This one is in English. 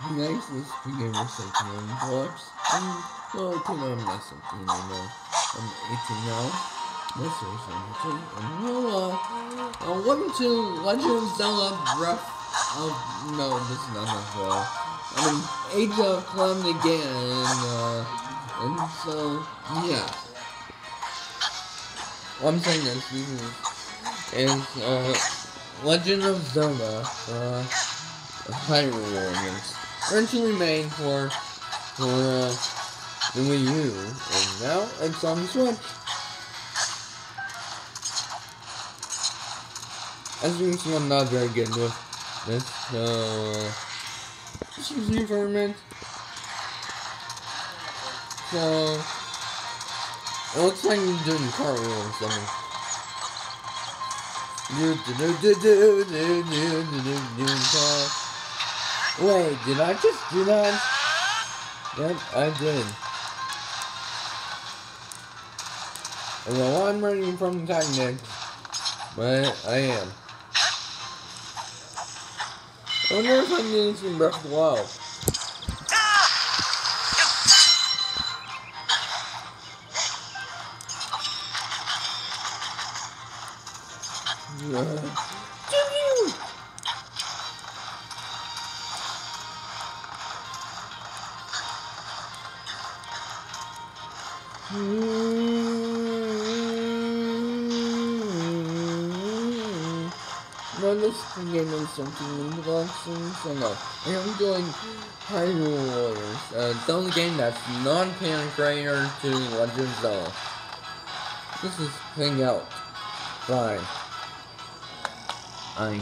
Nice to give research and drops. And well, I think I'm not something I know. I'm 18 now. That's is something. And well, uh, I wanted to legends download breath. Oh no, this is not my fault. I mean, Age of Clown again, and, uh, and so yeah. Well, I'm saying this, this is is uh, Legend of Zelda, uh, Hyrule Warriors originally made for for uh, the Wii U, and now it's on the Switch. As you can see, I'm not very good with this, so uh, excuse me for a minute. So it looks like you're doing cartwheel or something. Do do do do do do do do do do Wait, did I just do that? Yep, I did. Well, I'm running from the time but I am. I wonder if I'm getting some Breath of Wild. Yeah. No, this game is something relaxing, so no. I am doing Hyrule Warriors. Uh, it's the only game that's non-canon creator to Legend Zelda. This is playing out. Fine. I